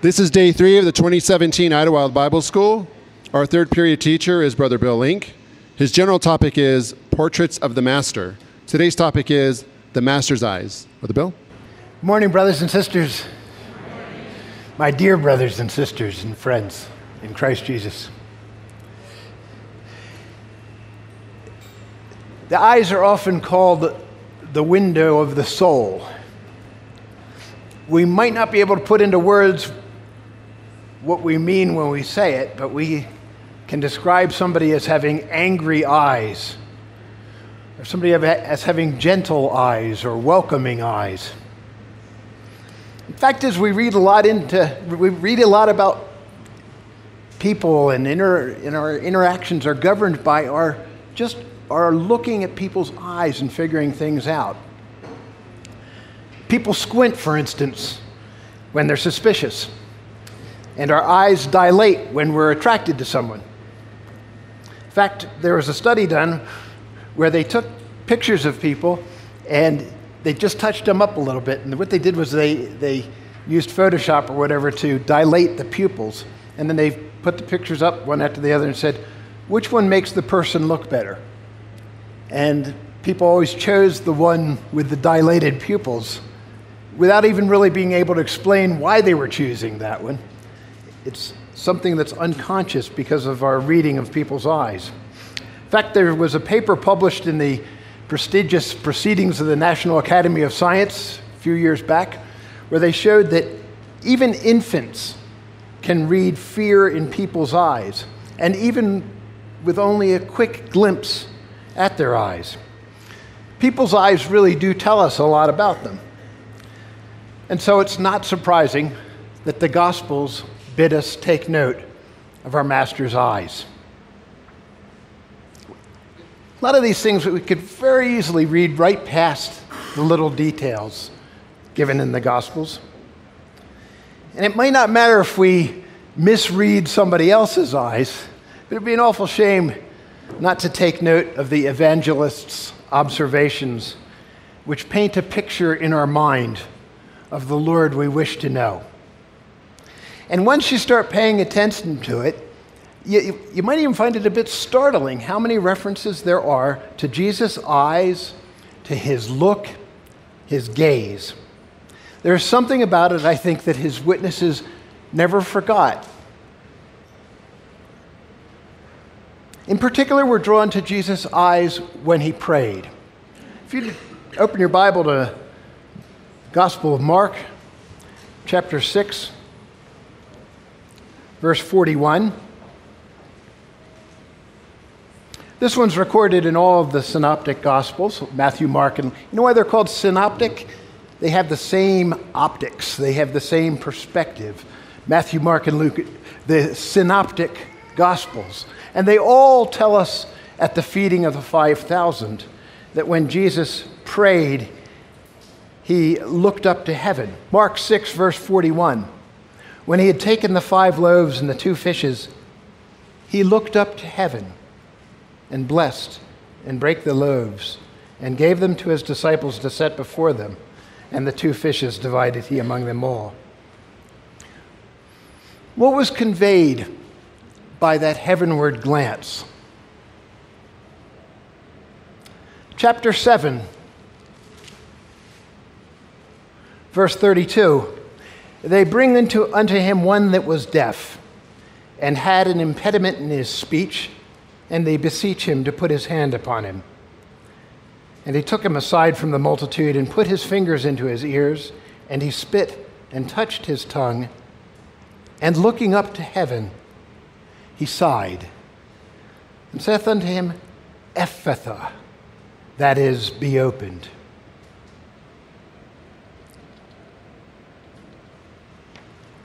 This is day three of the 2017 Idlewild Bible School. Our third period teacher is Brother Bill Link. His general topic is Portraits of the Master. Today's topic is The Master's Eyes. Brother Bill? Morning, brothers and sisters. My dear brothers and sisters and friends in Christ Jesus. The eyes are often called the window of the soul. We might not be able to put into words what we mean when we say it, but we can describe somebody as having angry eyes, or somebody as having gentle eyes or welcoming eyes. In fact, as we read a lot into, we read a lot about people and, inter, and our interactions are governed by our just our looking at people's eyes and figuring things out. People squint, for instance, when they're suspicious and our eyes dilate when we're attracted to someone. In fact, there was a study done where they took pictures of people and they just touched them up a little bit. And what they did was they, they used Photoshop or whatever to dilate the pupils. And then they put the pictures up one after the other and said, which one makes the person look better? And people always chose the one with the dilated pupils without even really being able to explain why they were choosing that one. It's something that's unconscious because of our reading of people's eyes. In fact, there was a paper published in the prestigious Proceedings of the National Academy of Science a few years back where they showed that even infants can read fear in people's eyes, and even with only a quick glimpse at their eyes. People's eyes really do tell us a lot about them. And so it's not surprising that the Gospels bid us take note of our Master's eyes. A lot of these things we could very easily read right past the little details given in the Gospels. And it might not matter if we misread somebody else's eyes, but it'd be an awful shame not to take note of the evangelist's observations, which paint a picture in our mind of the Lord we wish to know. And once you start paying attention to it, you, you might even find it a bit startling how many references there are to Jesus' eyes, to his look, his gaze. There's something about it, I think, that his witnesses never forgot. In particular, we're drawn to Jesus' eyes when he prayed. If you open your Bible to Gospel of Mark, chapter 6, verse 41. This one's recorded in all of the synoptic gospels Matthew, Mark, and you know why they're called synoptic? They have the same optics, they have the same perspective. Matthew, Mark, and Luke, the synoptic gospels. And they all tell us at the feeding of the 5,000 that when Jesus prayed, he looked up to heaven. Mark 6, verse 41. When he had taken the five loaves and the two fishes, he looked up to heaven and blessed and brake the loaves and gave them to his disciples to set before them, and the two fishes divided he among them all. What was conveyed by that heavenward glance? Chapter 7, verse 32 they bring unto, unto him one that was deaf and had an impediment in his speech, and they beseech him to put his hand upon him. And he took him aside from the multitude and put his fingers into his ears, and he spit and touched his tongue. And looking up to heaven, he sighed and saith unto him, Ephphatha, that is, be opened.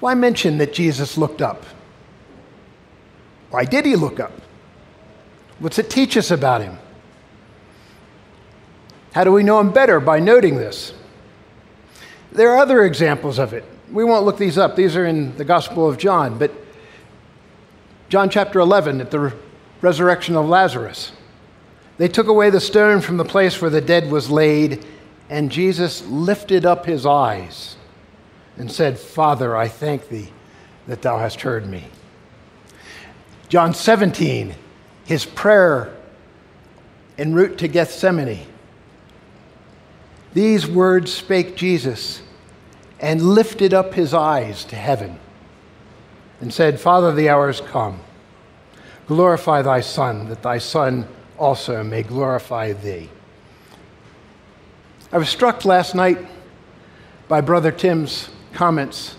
Why mention that Jesus looked up? Why did he look up? What's it teach us about him? How do we know him better by noting this? There are other examples of it. We won't look these up, these are in the Gospel of John, but John chapter 11, at the resurrection of Lazarus, they took away the stone from the place where the dead was laid, and Jesus lifted up his eyes and said, Father, I thank thee that thou hast heard me. John 17, his prayer en route to Gethsemane. These words spake Jesus and lifted up his eyes to heaven and said, Father, the hour is come. Glorify thy Son, that thy Son also may glorify thee. I was struck last night by Brother Tim's comments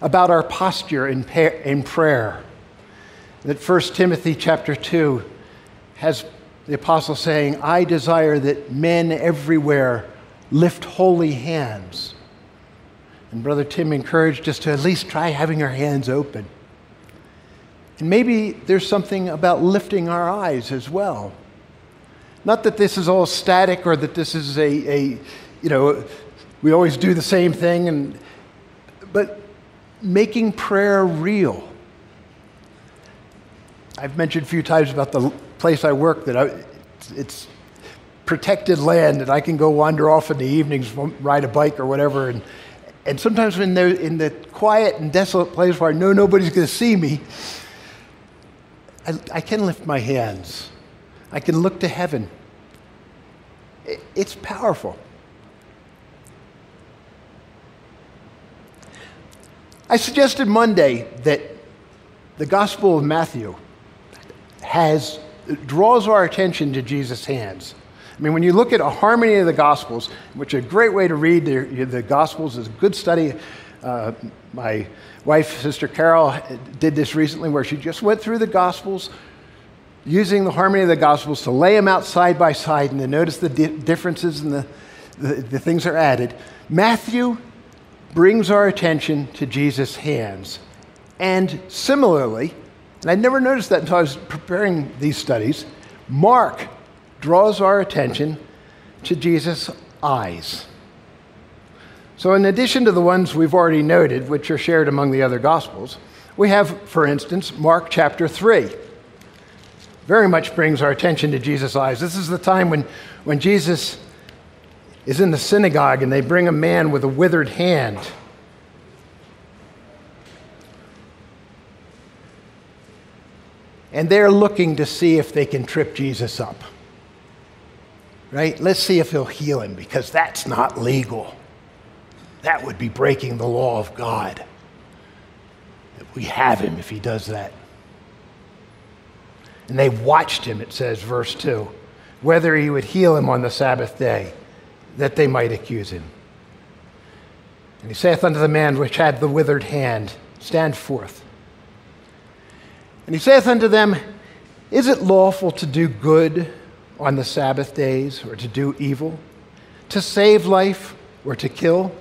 about our posture in, in prayer. That 1 Timothy chapter 2 has the apostle saying, I desire that men everywhere lift holy hands. And Brother Tim encouraged us to at least try having our hands open. And maybe there's something about lifting our eyes as well. Not that this is all static or that this is a, a you know, we always do the same thing, and, but making prayer real. I've mentioned a few times about the place I work that I, it's protected land and I can go wander off in the evenings, ride a bike or whatever. And, and sometimes in the, in the quiet and desolate place where I know nobody's going to see me, I, I can lift my hands. I can look to heaven. It, it's powerful. I suggested Monday that the Gospel of Matthew has draws our attention to Jesus' hands. I mean, when you look at a harmony of the Gospels, which is a great way to read the, the Gospels, is a good study. Uh, my wife, Sister Carol, did this recently where she just went through the Gospels using the harmony of the Gospels to lay them out side by side and to notice the di- differences and the, the, the things are added. Matthew brings our attention to Jesus' hands. And similarly, and I never noticed that until I was preparing these studies, Mark draws our attention to Jesus' eyes. So, in addition to the ones we've already noted, which are shared among the other Gospels, we have, for instance, Mark chapter 3. Very much brings our attention to Jesus' eyes. This is the time when, when Jesus is in the synagogue and they bring a man with a withered hand. And they're looking to see if they can trip Jesus up. Right? Let's see if he'll heal him because that's not legal. That would be breaking the law of God. We have him if he does that. And they watched him, it says, verse 2, whether he would heal him on the Sabbath day that they might accuse him. And he saith unto the man which had the withered hand, Stand forth. And he saith unto them, Is it lawful to do good on the Sabbath days, or to do evil, to save life, or to kill?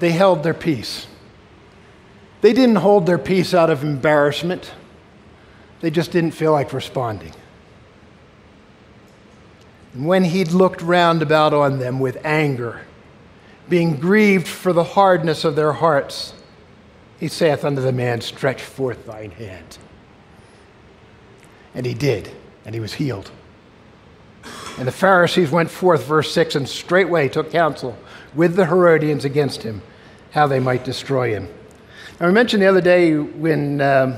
They held their peace. They didn't hold their peace out of embarrassment, they just didn't feel like responding. And when he'd looked round about on them with anger, being grieved for the hardness of their hearts, he saith unto the man, Stretch forth thine hand. And he did, and he was healed. And the Pharisees went forth, verse 6, and straightway took counsel with the Herodians against him, how they might destroy him. Now, we mentioned the other day when, um,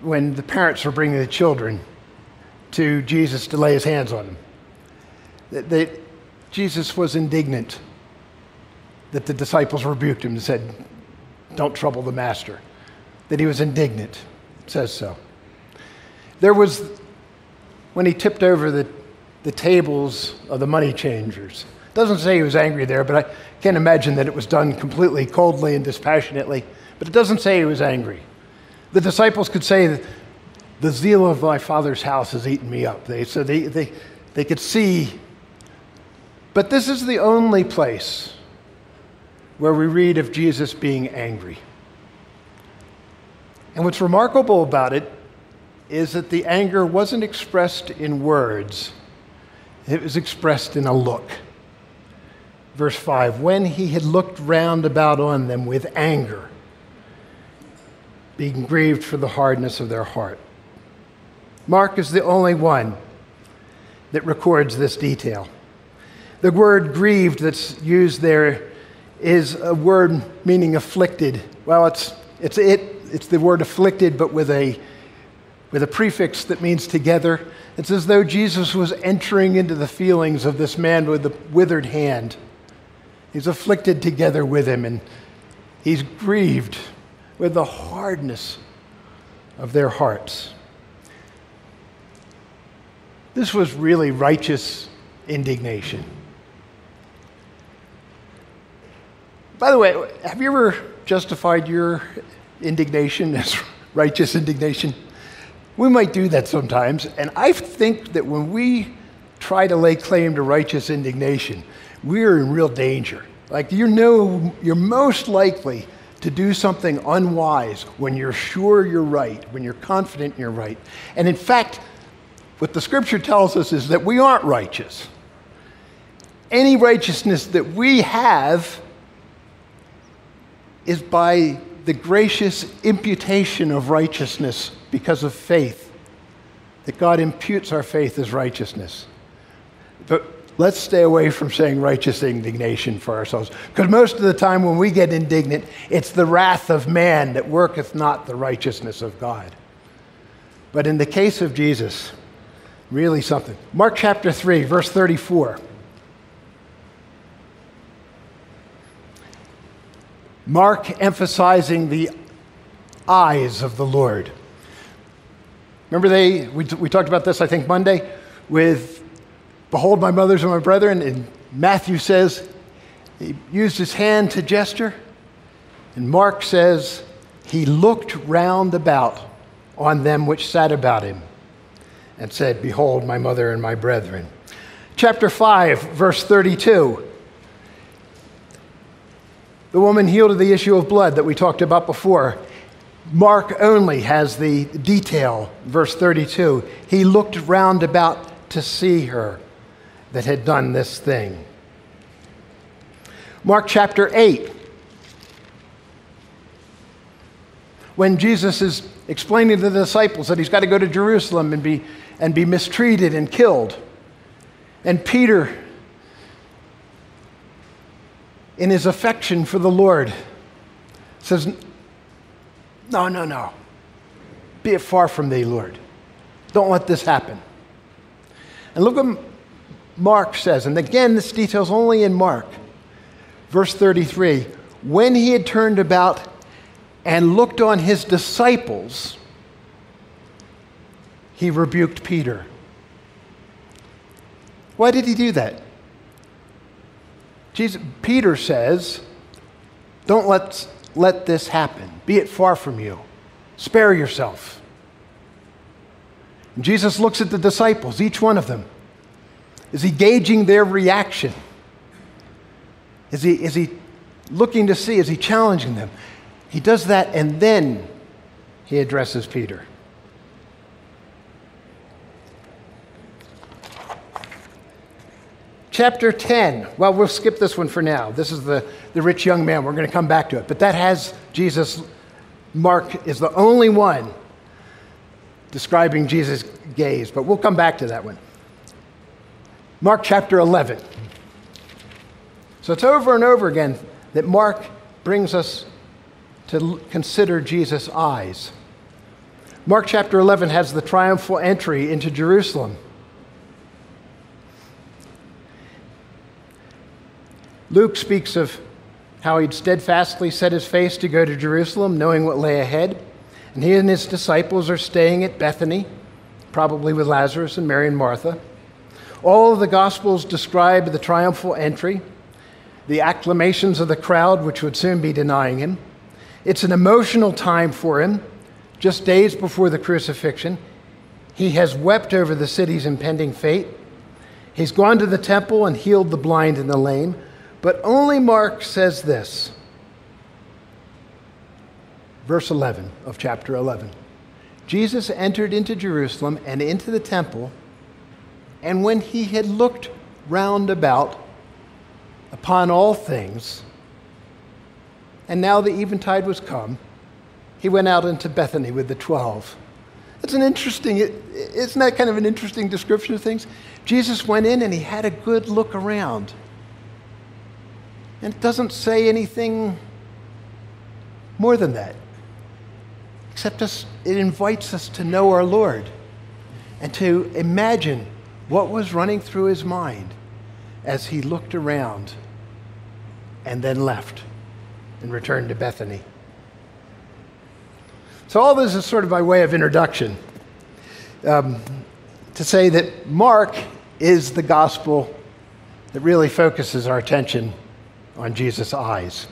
when the parents were bringing the children to Jesus to lay his hands on them that, that Jesus was indignant that the disciples rebuked him and said, Don't trouble the master. That he was indignant. It says so. There was, when he tipped over the, the tables of the money changers, doesn't say he was angry there, but I can't imagine that it was done completely coldly and dispassionately. But it doesn't say he was angry. The disciples could say, that The zeal of my father's house has eaten me up. They, so they, they, they could see but this is the only place where we read of Jesus being angry. And what's remarkable about it is that the anger wasn't expressed in words, it was expressed in a look. Verse 5 When he had looked round about on them with anger, being grieved for the hardness of their heart. Mark is the only one that records this detail. The word grieved that's used there is a word meaning afflicted. Well, it's, it's, it, it's the word afflicted, but with a, with a prefix that means together. It's as though Jesus was entering into the feelings of this man with the withered hand. He's afflicted together with him, and he's grieved with the hardness of their hearts. This was really righteous indignation. By the way, have you ever justified your indignation as righteous indignation? We might do that sometimes, and I think that when we try to lay claim to righteous indignation, we're in real danger. Like you know, you're most likely to do something unwise when you're sure you're right, when you're confident you're right. And in fact, what the scripture tells us is that we aren't righteous. Any righteousness that we have is by the gracious imputation of righteousness because of faith, that God imputes our faith as righteousness. But let's stay away from saying righteous indignation for ourselves, because most of the time when we get indignant, it's the wrath of man that worketh not the righteousness of God. But in the case of Jesus, really something. Mark chapter 3, verse 34. Mark emphasizing the eyes of the Lord. Remember, they, we, we talked about this, I think, Monday, with Behold my mothers and my brethren. And Matthew says he used his hand to gesture. And Mark says he looked round about on them which sat about him and said, Behold my mother and my brethren. Chapter 5, verse 32 the woman healed of the issue of blood that we talked about before. Mark only has the detail, verse 32. He looked round about to see her that had done this thing. Mark chapter 8. When Jesus is explaining to the disciples that he's got to go to Jerusalem and be, and be mistreated and killed. And Peter in his affection for the Lord, says, No, no, no. Be it far from thee, Lord. Don't let this happen. And look what Mark says, and again, this detail's only in Mark. Verse 33 When he had turned about and looked on his disciples, he rebuked Peter. Why did he do that? Jesus, Peter says, Don't let, let this happen. Be it far from you. Spare yourself. And Jesus looks at the disciples, each one of them. Is he gauging their reaction? Is he, is he looking to see? Is he challenging them? He does that, and then he addresses Peter. Chapter 10. Well, we'll skip this one for now. This is the, the rich young man. We're going to come back to it. But that has Jesus. Mark is the only one describing Jesus' gaze. But we'll come back to that one. Mark chapter 11. So it's over and over again that Mark brings us to consider Jesus' eyes. Mark chapter 11 has the triumphal entry into Jerusalem. Luke speaks of how he'd steadfastly set his face to go to Jerusalem, knowing what lay ahead. And he and his disciples are staying at Bethany, probably with Lazarus and Mary and Martha. All of the Gospels describe the triumphal entry, the acclamations of the crowd, which would soon be denying him. It's an emotional time for him, just days before the crucifixion. He has wept over the city's impending fate. He's gone to the temple and healed the blind and the lame. But only Mark says this. Verse 11 of chapter 11. Jesus entered into Jerusalem and into the temple, and when he had looked round about upon all things, and now the eventide was come, he went out into Bethany with the twelve. That's an interesting, isn't that kind of an interesting description of things? Jesus went in and he had a good look around. And it doesn't say anything more than that, except us, it invites us to know our Lord and to imagine what was running through his mind as he looked around and then left and returned to Bethany. So, all this is sort of by way of introduction um, to say that Mark is the gospel that really focuses our attention on Jesus' eyes.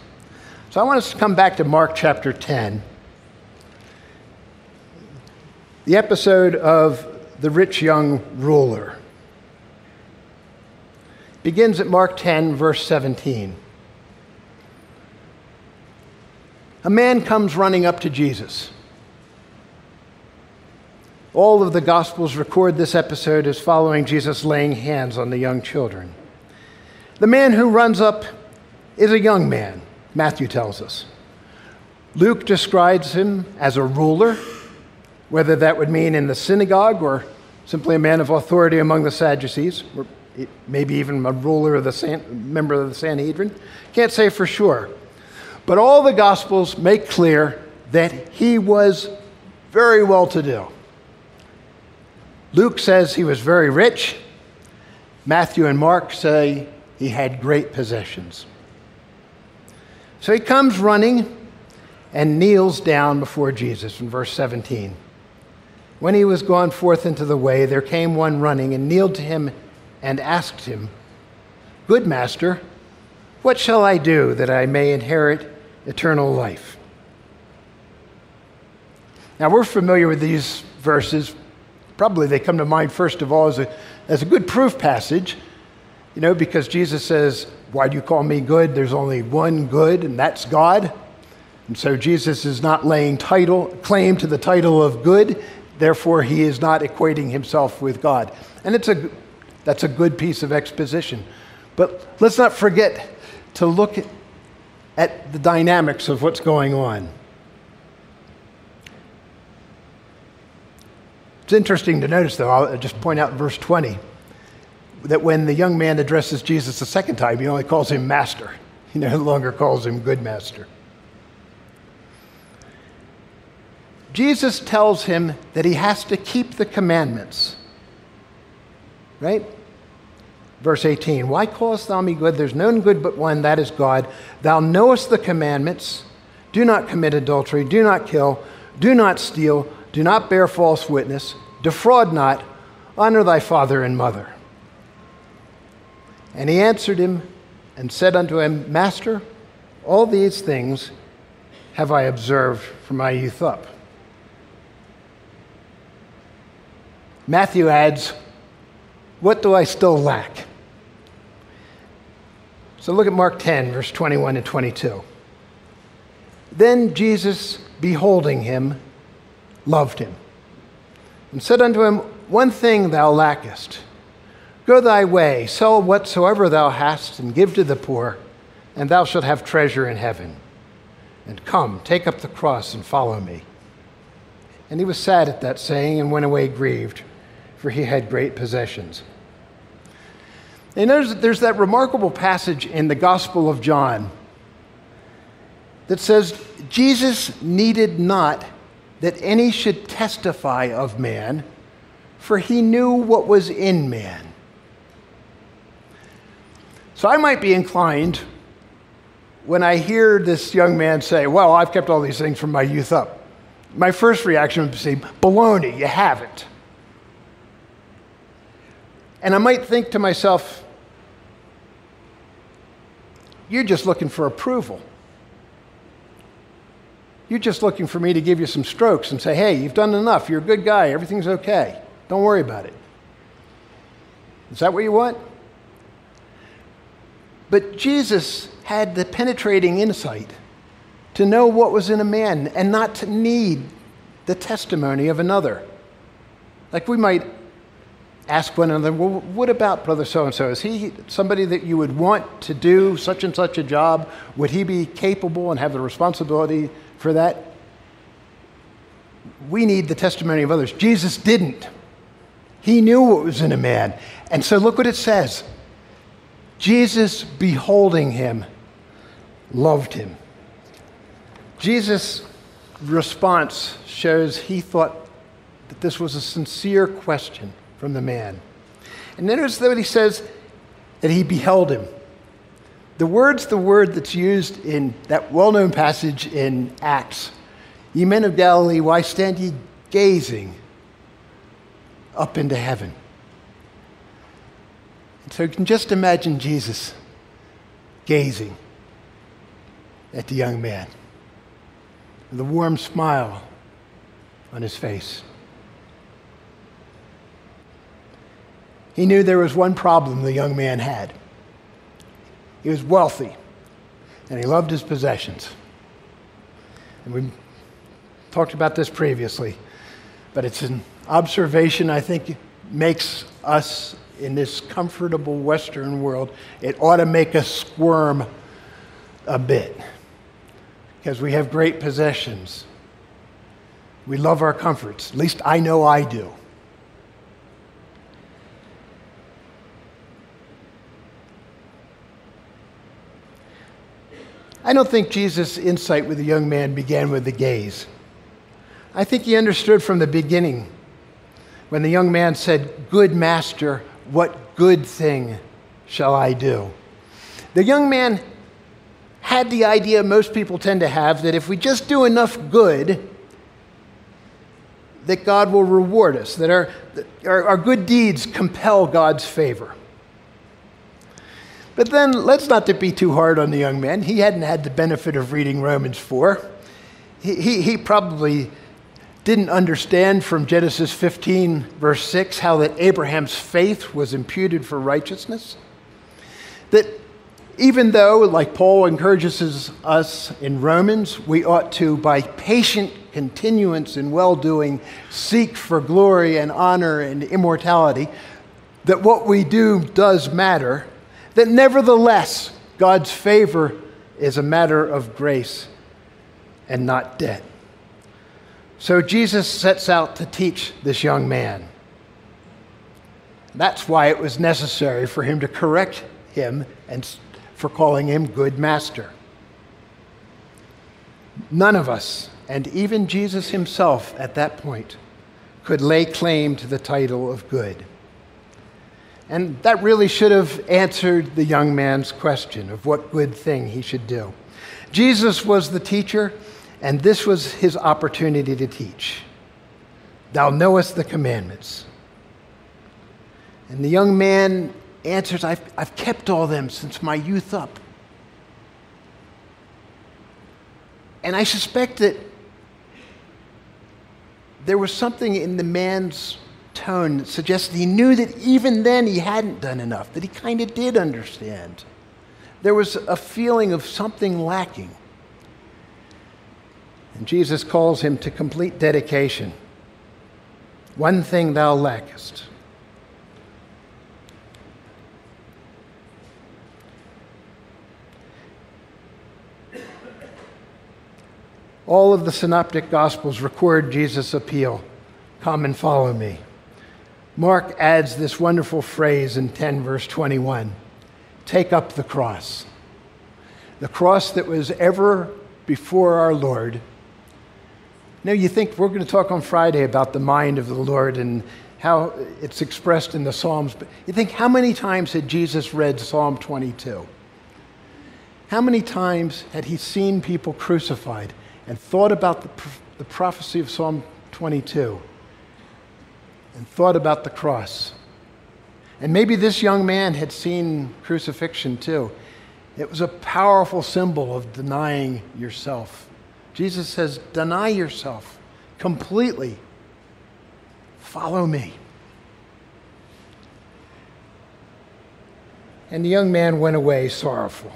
So, I want us to come back to Mark chapter 10, the episode of the rich young ruler. Begins at Mark 10, verse 17. A man comes running up to Jesus. All of the Gospels record this episode as following Jesus laying hands on the young children. The man who runs up is a young man, Matthew tells us. Luke describes him as a ruler, whether that would mean in the synagogue or simply a man of authority among the Sadducees, or maybe even a ruler of the San, member of the Sanhedrin. Can't say for sure. But all the Gospels make clear that he was very well to do. Luke says he was very rich. Matthew and Mark say he had great possessions. So he comes running and kneels down before Jesus in verse 17. When he was gone forth into the way, there came one running and kneeled to him and asked him, Good master, what shall I do that I may inherit eternal life? Now, we're familiar with these verses probably they come to mind first of all as a, as a good proof passage, you know, because Jesus says, Why do you call me good? There's only one good, and that's God. And so Jesus is not laying title, claim to the title of good, therefore he is not equating himself with God. And it's a, that's a good piece of exposition. But let's not forget to look at, at the dynamics of what's going on. It's interesting to notice, though, I'll just point out verse 20 that when the young man addresses Jesus the second time, he only calls him master. He no longer calls him good master. Jesus tells him that he has to keep the commandments. Right? Verse 18 Why callest thou me good? There's none good but one, that is God. Thou knowest the commandments do not commit adultery, do not kill, do not steal, do not bear false witness, defraud not, honor thy father and mother. And he answered him and said unto him, Master, all these things have I observed from my youth up. Matthew adds, What do I still lack? So look at Mark 10, verse 21 and 22. Then Jesus, beholding him, loved him, and said unto him, One thing thou lackest. Go thy way, sell whatsoever thou hast, and give to the poor, and thou shalt have treasure in heaven. And come, take up the cross and follow me. And he was sad at that saying and went away grieved, for he had great possessions. And there's, there's that remarkable passage in the Gospel of John that says Jesus needed not that any should testify of man, for he knew what was in man. So I might be inclined when I hear this young man say, Well, I've kept all these things from my youth up. My first reaction would be, Baloney, you haven't. And I might think to myself, You're just looking for approval. You're just looking for me to give you some strokes and say, hey, you've done enough. You're a good guy. Everything's okay. Don't worry about it. Is that what you want? But Jesus had the penetrating insight to know what was in a man and not to need the testimony of another. Like we might ask one another, well, what about brother so and so? Is he somebody that you would want to do such and such a job? Would he be capable and have the responsibility for that? We need the testimony of others. Jesus didn't. He knew what was in a man. And so look what it says Jesus, beholding him, loved him. Jesus' response shows he thought that this was a sincere question from the man. And notice that he says that he beheld him. The word's the word that's used in that well known passage in Acts. Ye men of Galilee, why stand ye gazing up into heaven? So you can just imagine Jesus gazing at the young man with a warm smile on his face. He knew there was one problem the young man had. He was wealthy, and he loved his possessions. And we talked about this previously, but it's an observation I think makes us in this comfortable Western world, it ought to make us squirm a bit because we have great possessions. We love our comforts. At least I know I do. I don't think Jesus' insight with the young man began with the gaze. I think he understood from the beginning when the young man said, Good master, what good thing shall I do? The young man had the idea most people tend to have that if we just do enough good, that God will reward us, that our, our, our good deeds compel God's favor. But then let's not be too hard on the young man. He hadn't had the benefit of reading Romans 4. He, he, he, probably didn't understand from Genesis 15, verse 6, how that Abraham's faith was imputed for righteousness. That even though, like Paul encourages us in Romans, we ought to, by patient continuance in well doing, seek for glory and honor and immortality, that what we do does matter that nevertheless, God's favor is a matter of grace and not debt. So Jesus sets out to teach this young man. That's why it was necessary for him to correct him and for calling him good master. None of us, and even Jesus himself at that point, could lay claim to the title of good. And that really should have answered the young man's question of what good thing he should do. Jesus was the teacher, and this was his opportunity to teach. Thou knowest the commandments. And the young man answers, I've, I've kept all them since my youth up. And I suspect that there was something in the man's tone that suggested he knew that even then he hadn't done enough, that he kind of did understand. There was a feeling of something lacking. And Jesus calls him to complete dedication. One thing thou lackest. All of the synoptic gospels record Jesus' appeal come and follow me. Mark adds this wonderful phrase in 10, verse 21 take up the cross. The cross that was ever before our Lord. Now, you think we're going to talk on Friday about the mind of the Lord and how it's expressed in the Psalms, but you think how many times had Jesus read Psalm 22? How many times had he seen people crucified and thought about the, the prophecy of Psalm 22? and thought about the cross. And maybe this young man had seen crucifixion too. It was a powerful symbol of denying yourself. Jesus says, Deny yourself completely. Follow me. And the young man went away sorrowful.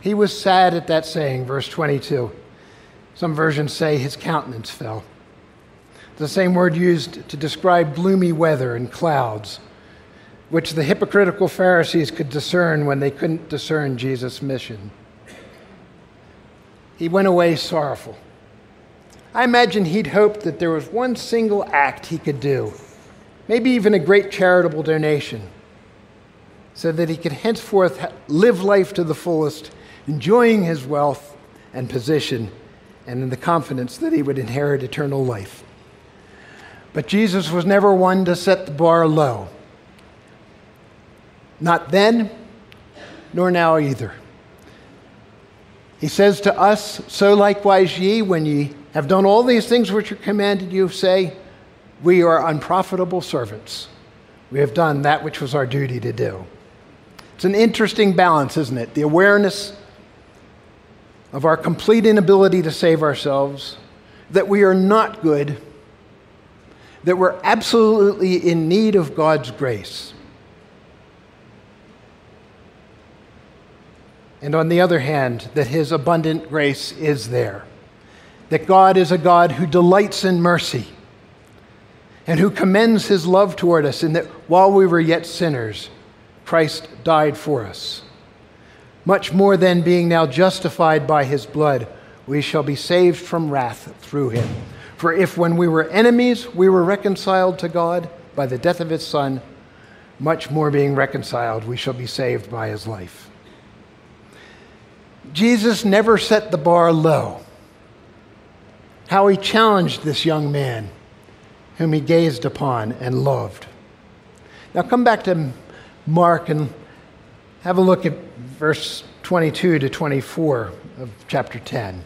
He was sad at that saying, verse 22. Some versions say his countenance fell the same word used to describe gloomy weather and clouds, which the hypocritical Pharisees could discern when they couldn't discern Jesus' mission. He went away sorrowful. I imagine he'd hoped that there was one single act he could do, maybe even a great charitable donation, so that he could henceforth live life to the fullest enjoying his wealth and position, and in the confidence that he would inherit eternal life. But Jesus was never one to set the bar low. Not then, nor now either. He says to us, So likewise ye, when ye have done all these things which are commanded you, say, We are unprofitable servants. We have done that which was our duty to do. It's an interesting balance, isn't it? The awareness of our complete inability to save ourselves, that we are not good, that we're absolutely in need of God's grace. And on the other hand, that His abundant grace is there. That God is a God who delights in mercy and who commends His love toward us, and that while we were yet sinners, Christ died for us. Much more than being now justified by His blood, we shall be saved from wrath through Him. For if when we were enemies, we were reconciled to God by the death of His Son, much more being reconciled, we shall be saved by His life. Jesus never set the bar low. How he challenged this young man whom he gazed upon and loved. Now come back to Mark and have a look at verse 22 to 24 of chapter 10.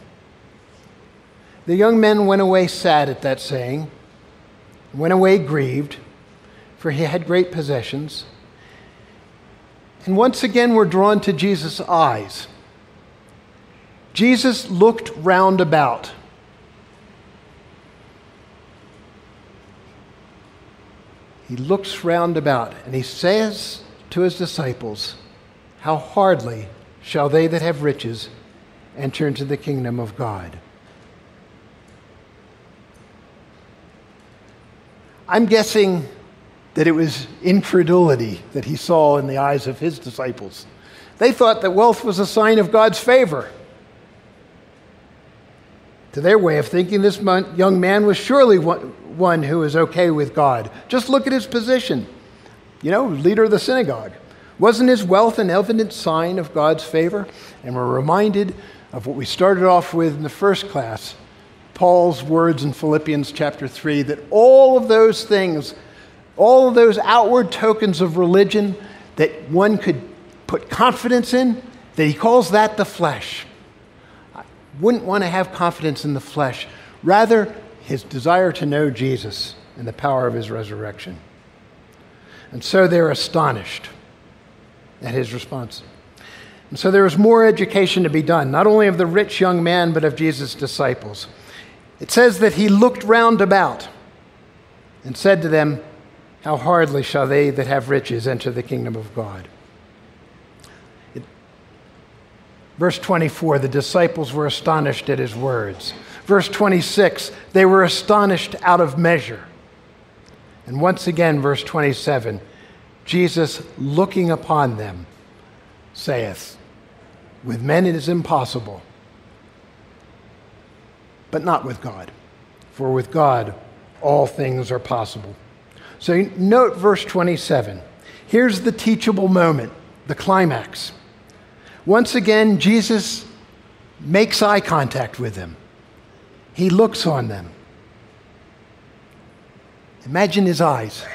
The young men went away sad at that saying, went away grieved, for he had great possessions, and once again were drawn to Jesus' eyes. Jesus looked round about. He looks round about and he says to his disciples, How hardly shall they that have riches enter into the kingdom of God. I'm guessing that it was incredulity that he saw in the eyes of his disciples. They thought that wealth was a sign of God's favor. To their way of thinking, this young man was surely one who was okay with God. Just look at his position. You know, leader of the synagogue. Wasn't his wealth an evident sign of God's favor? And we're reminded of what we started off with in the first class Paul's words in Philippians chapter 3 that all of those things, all of those outward tokens of religion that one could put confidence in, that he calls that the flesh wouldn't want to have confidence in the flesh, rather, his desire to know Jesus and the power of his resurrection. And so they're astonished at his response. And so there was more education to be done, not only of the rich young man, but of Jesus' disciples. It says that he looked round about and said to them, How hardly shall they that have riches enter the kingdom of God? Verse 24, the disciples were astonished at his words. Verse 26, they were astonished out of measure. And once again, verse 27, Jesus looking upon them saith, With men it is impossible, but not with God. For with God all things are possible. So note verse 27. Here's the teachable moment, the climax. Once again, Jesus makes eye contact with them, he looks on them. Imagine his eyes.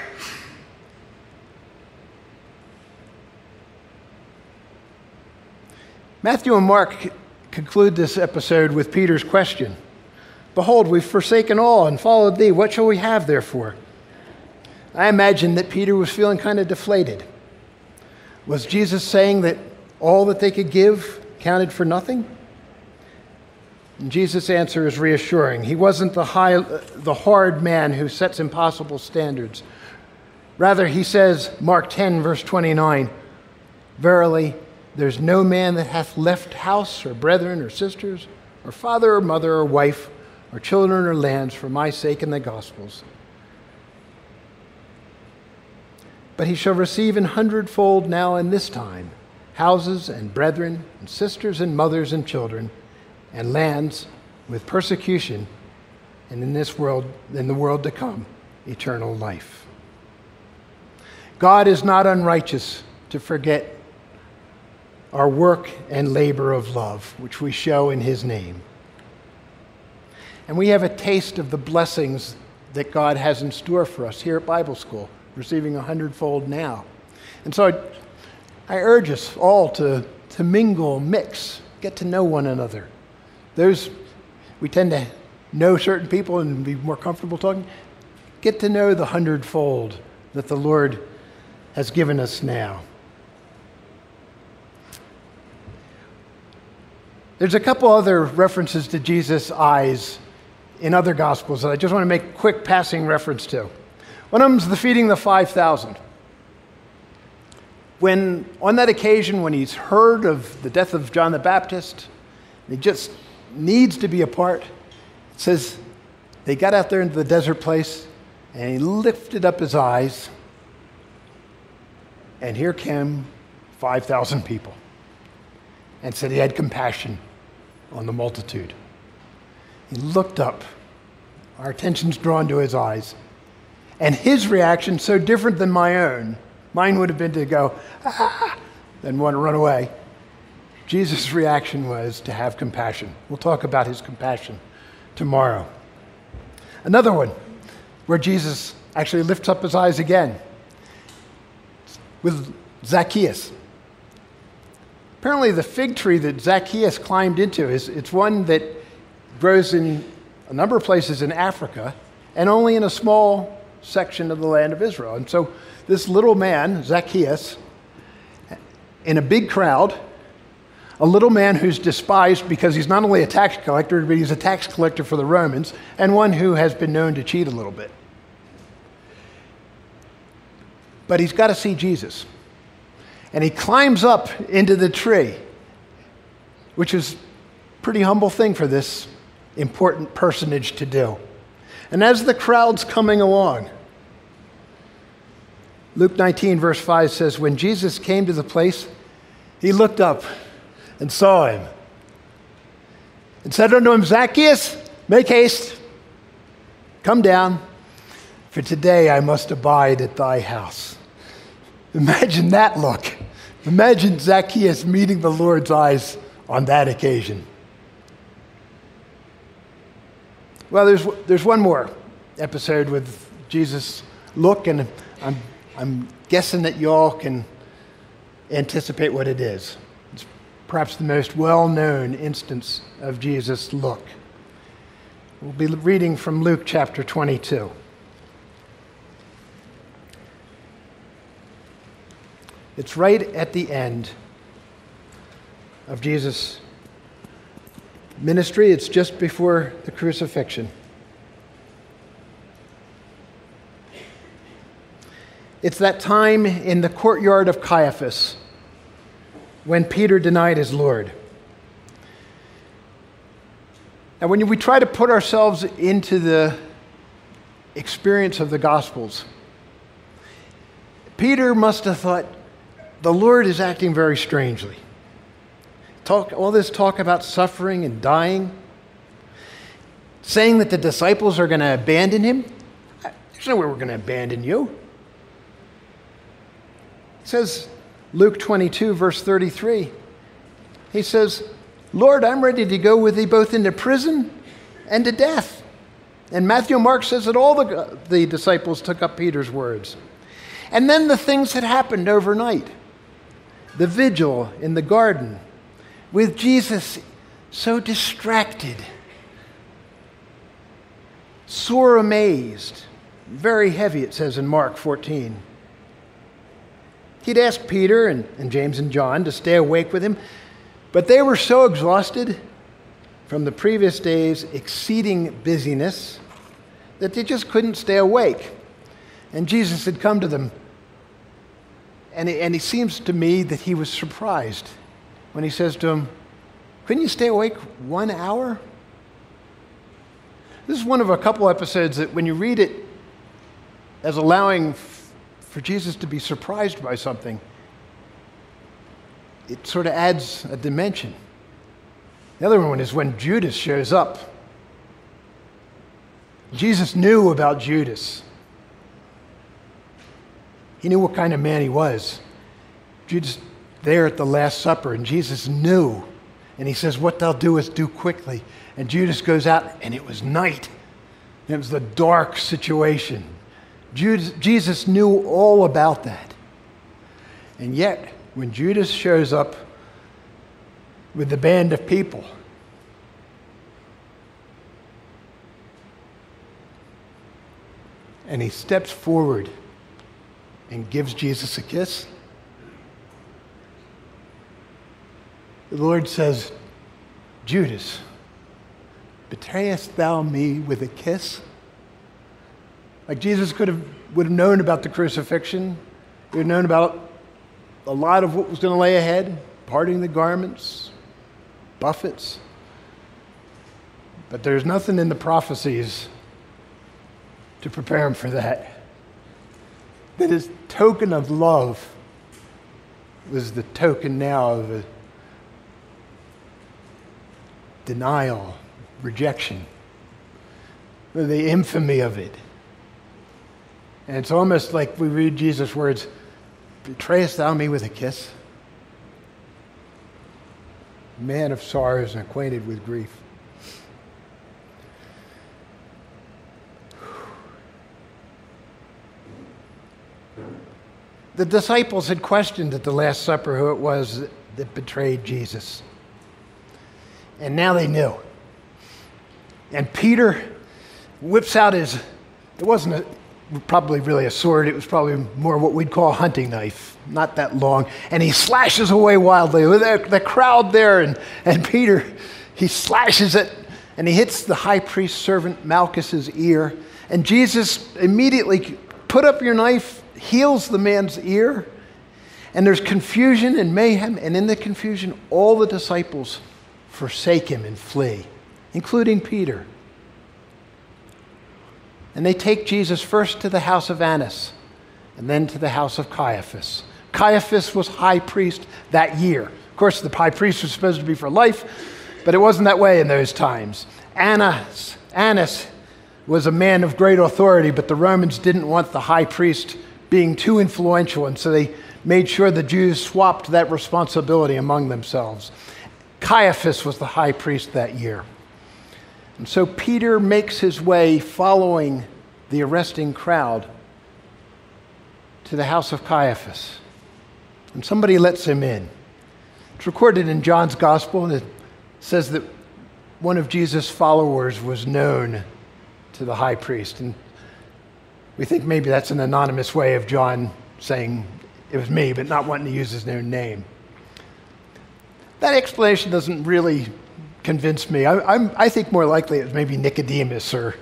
Matthew and Mark conclude this episode with Peter's question Behold, we've forsaken all and followed thee. What shall we have, therefore? I imagine that Peter was feeling kind of deflated. Was Jesus saying that all that they could give counted for nothing? And Jesus' answer is reassuring. He wasn't the, high, the hard man who sets impossible standards. Rather, he says, Mark 10, verse 29, Verily, there's no man that hath left house or brethren or sisters or father or mother or wife or children or lands for my sake and the gospel's. But he shall receive an hundredfold now in this time houses and brethren, and sisters and mothers and children, and lands with persecution, and in this world, in the world to come, eternal life. God is not unrighteous to forget our work and labor of love, which we show in His name. And we have a taste of the blessings that God has in store for us here at Bible School, receiving a hundredfold now. And so I urge us all to, to mingle, mix, get to know one another. Those, we tend to know certain people and be more comfortable talking. Get to know the hundredfold that the Lord has given us now. There's a couple other references to Jesus' eyes in other Gospels that I just want to make quick passing reference to. One of them is the feeding the 5,000. When, on that occasion, when he's heard of the death of John the Baptist, he just needs to be a part, it says they got out there into the desert place and he lifted up his eyes, and here came 5,000 people and said he had compassion on the multitude. He looked up. Our attention's drawn to his eyes. And his reaction, so different than my own, mine would have been to go, ah, then want to run away. Jesus' reaction was to have compassion. We'll talk about his compassion tomorrow. Another one where Jesus actually lifts up his eyes again with Zacchaeus. Apparently, the fig tree that Zacchaeus climbed into is it's one that grows in a number of places in Africa and only in a small section of the land of Israel. And so, this little man, Zacchaeus, in a big crowd, a little man who's despised because he's not only a tax collector, but he's a tax collector for the Romans, and one who has been known to cheat a little bit. But he's got to see Jesus. And he climbs up into the tree, which is a pretty humble thing for this important personage to do. And as the crowd's coming along, Luke 19, verse 5 says, When Jesus came to the place, he looked up and saw him and said unto him, Zacchaeus, make haste, come down, for today I must abide at thy house. Imagine that look. Imagine Zacchaeus meeting the Lord's eyes on that occasion. Well, there's, there's one more episode with Jesus' look, and I'm, I'm guessing that you all can anticipate what it is. It's perhaps the most well known instance of Jesus' look. We'll be reading from Luke chapter 22. It's right at the end of Jesus' ministry, it's just before the crucifixion. It's that time in the courtyard of Caiaphas when Peter denied his Lord. Now, when we try to put ourselves into the experience of the Gospels, Peter must have thought, the Lord is acting very strangely. Talk, all this talk about suffering and dying, saying that the disciples are going to abandon him. There's no way we're going to abandon you. It says, Luke 22, verse 33, he says, Lord, I'm ready to go with thee both into prison and to death. And Matthew Mark says that all the, the disciples took up Peter's words. And then the things that happened overnight the vigil in the garden with Jesus so distracted, sore amazed, very heavy, it says in Mark 14. He'd asked Peter and, and James and John to stay awake with him, but they were so exhausted from the previous day's exceeding busyness that they just couldn't stay awake. And Jesus had come to them and and it seems to me that he was surprised when he says to him, Couldn't you stay awake one hour? This is one of a couple episodes that when you read it as allowing f- for Jesus to be surprised by something, it sort of adds a dimension. The other one is when Judas shows up. Jesus knew about Judas. He knew what kind of man he was. Judas there at the Last Supper, and Jesus knew. And he says, What they'll do is do quickly. And Judas goes out, and it was night. It was the dark situation. Judas, Jesus knew all about that. And yet, when Judas shows up with the band of people, and he steps forward and gives Jesus a kiss, the Lord says, Judas, betrayest thou me with a kiss? Like Jesus could have would have known about the crucifixion, he would have known about a lot of what was going to lay ahead, parting the garments, buffets. But there's nothing in the prophecies to prepare him for that. That his token of love was the token now of a denial, rejection, the infamy of it. And it's almost like we read Jesus' words Betrayest thou me with a kiss? Man of sorrows and acquainted with grief. The disciples had questioned at the Last Supper who it was that betrayed Jesus. And now they knew. And Peter whips out his, it wasn't a, probably really a sword, it was probably more what we'd call a hunting knife, not that long. And he slashes away wildly with the, the crowd there. And, and Peter, he slashes it and he hits the high priest's servant Malchus's ear. And Jesus immediately put up your knife heals the man's ear, and there's confusion and mayhem, and in the confusion, all the disciples forsake him and flee, including Peter. And they take Jesus first to the house of Annas and then to the house of Caiaphas. Caiaphas was high priest that year. Of course, the high priest was supposed to be for life, but it wasn't that way in those times. Annas, Annas was a man of great authority, but the Romans didn't want the high priest being too influential, and so they made sure the Jews swapped that responsibility among themselves. Caiaphas was the high priest that year. And so Peter makes his way following the arresting crowd to the house of Caiaphas. And somebody lets him in. It's recorded in John's gospel, and it says that one of Jesus' followers was known to the high priest. And we think maybe that's an anonymous way of John saying it was me, but not wanting to use his own name. That explanation doesn't really convince me. I, I think more likely it was maybe Nicodemus or,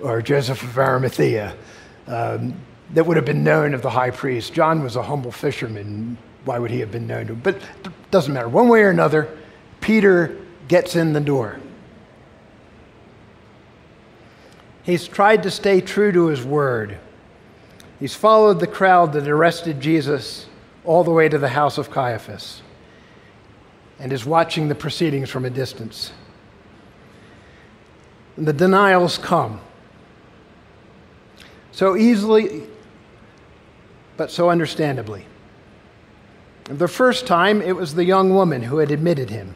or Joseph of Arimathea um, that would have been known of the high priest. John was a humble fisherman. Why would he have been known to? But it doesn't matter. One way or another, Peter gets in the door. He's tried to stay true to his word. He's followed the crowd that arrested Jesus all the way to the house of Caiaphas and is watching the proceedings from a distance. And the denials come. So easily, but so understandably. The first time, it was the young woman who had admitted him.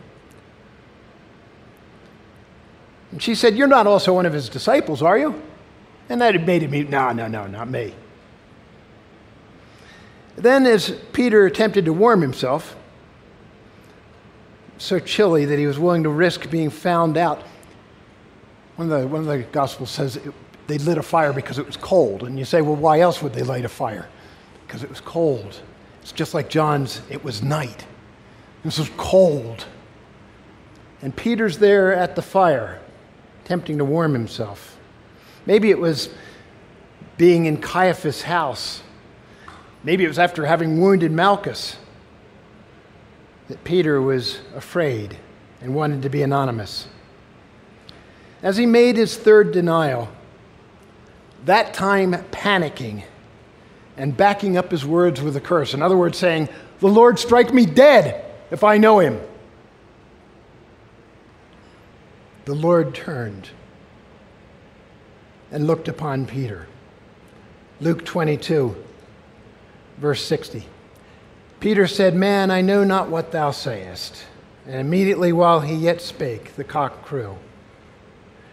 And she said, You're not also one of his disciples, are you? And that made him, No, no, no, not me. Then, as Peter attempted to warm himself, so chilly that he was willing to risk being found out, one of the, one of the Gospels says it, they lit a fire because it was cold. And you say, Well, why else would they light a fire? Because it was cold. It's just like John's, it was night. This was cold. And Peter's there at the fire attempting to warm himself. Maybe it was being in Caiaphas' house. Maybe it was after having wounded Malchus that Peter was afraid and wanted to be anonymous. As he made his third denial, that time panicking and backing up his words with a curse. In other words, saying, The Lord strike me dead if I know him. the Lord turned and looked upon Peter. Luke 22, verse 60. Peter said, Man, I know not what thou sayest. And immediately while he yet spake, the cock crew.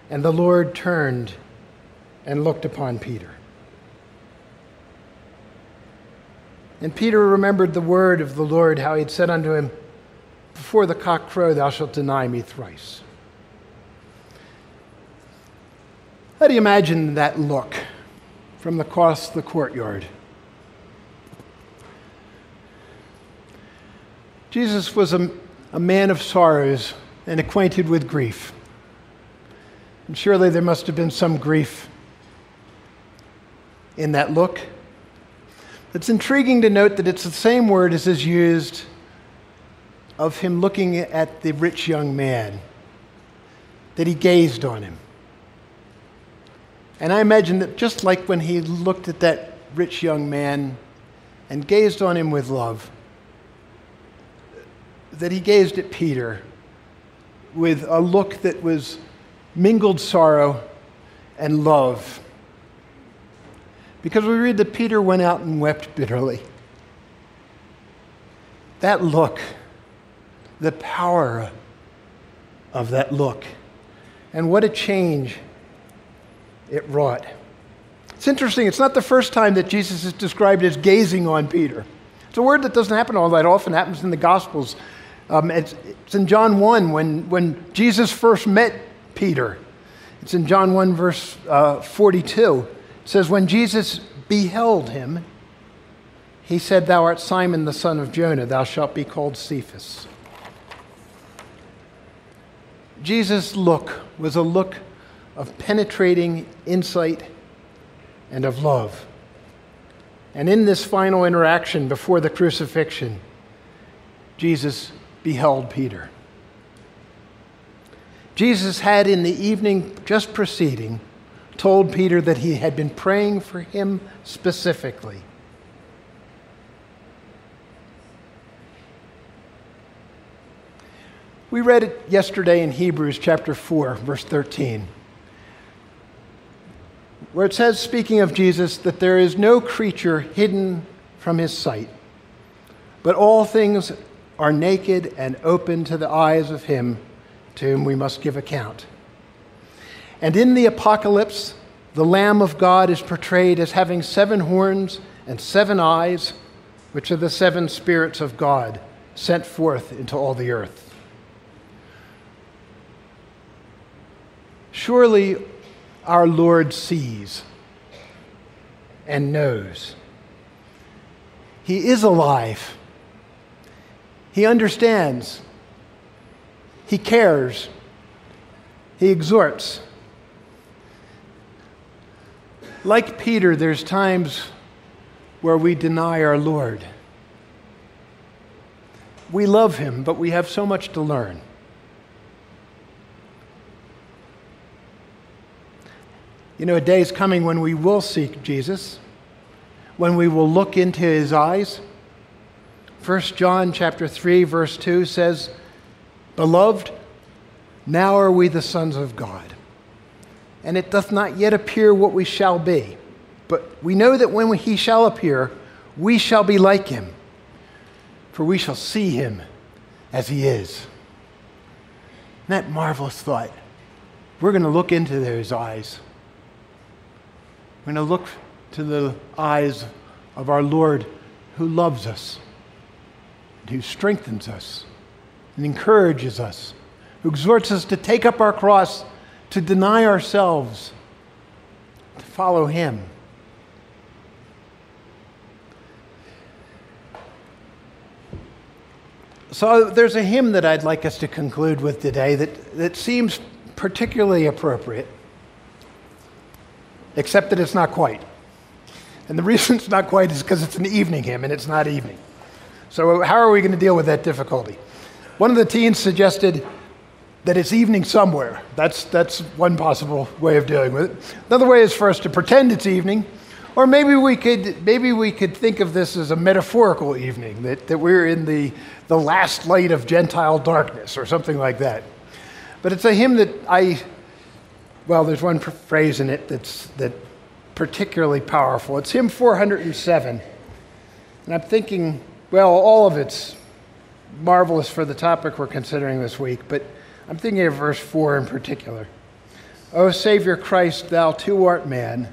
And the Lord turned and looked upon Peter. And Peter remembered the word of the Lord, how he had said unto him, Before the cock crow, thou shalt deny me thrice. How do you imagine that look from across the courtyard? Jesus was a, a man of sorrows and acquainted with grief. And surely there must have been some grief in that look. It's intriguing to note that it's the same word as is used of him looking at the rich young man, that he gazed on him. And I imagine that just like when he looked at that rich young man and gazed on him with love, that he gazed at Peter with a look that was mingled sorrow and love. Because we read that Peter went out and wept bitterly. That look, the power of that look, and what a change it wrought. It's interesting, it's not the first time that Jesus is described as gazing on Peter. It's a word that doesn't happen all that often, it happens in the Gospels. Um, it's, it's, in John 1 when, when Jesus first met Peter. It's in John 1, verse uh, 42. It says, When Jesus beheld him, he said, Thou art Simon the son of Jonah, thou shalt be called Cephas. Jesus' look was a look of penetrating insight and of love. And in this final interaction before the crucifixion, Jesus beheld Peter. Jesus had, in the evening just preceding, told Peter that he had been praying for him specifically. We read it yesterday in Hebrews chapter 4, verse 13, where it says, speaking of Jesus, that there is no creature hidden from his sight, but all things are naked and open to the eyes of him to whom we must give account. And in the apocalypse, the Lamb of God is portrayed as having seven horns and seven eyes, which are the seven spirits of God sent forth into all the earth. Surely our Lord sees and knows. He is alive. He understands. He cares. He exhorts. Like Peter, there's times where we deny our Lord. We love him, but we have so much to learn. You know, a day is coming when we will seek Jesus, when we will look into his eyes. 1 John chapter 3 verse 2 says, "Beloved, now are we the sons of God." And it doth not yet appear what we shall be. But we know that when he shall appear, we shall be like him, for we shall see him as he is. that marvelous thought. We're going to look into those eyes. We're going to look to the eyes of our Lord who loves us, and who strengthens us, and encourages us, who exhorts us to take up our cross, to deny ourselves, to follow him. So there's a hymn that I'd like us to conclude with today that, that seems particularly appropriate, except that it's not quite. And the reason it's not quite is because it's an evening hymn and it's not evening. So, how are we going to deal with that difficulty? One of the teens suggested that it's evening somewhere. That's, that's one possible way of dealing with it. Another way is for us to pretend it's evening or maybe we could, maybe we could think of this as a metaphorical evening, that, that we're in the, the last light of Gentile darkness or something like that. But it's a hymn that I, well, there's one phrase in it that's that particularly powerful. It's hymn 407. And I'm thinking Well, all of it's marvelous for the topic we're considering this week, but I'm thinking of verse 4 in particular. O Savior Christ, thou too art man.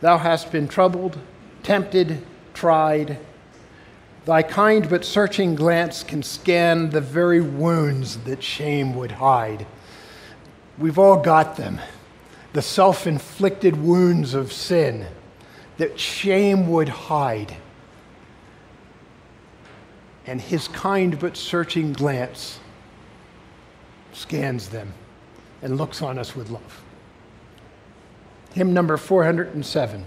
Thou hast been troubled, tempted, tried. Thy kind but searching glance can scan the very wounds that shame would hide. We've all got them the self inflicted wounds of sin that shame would hide. And his kind but searching glance scans them and looks on us with love. Hymn number 407.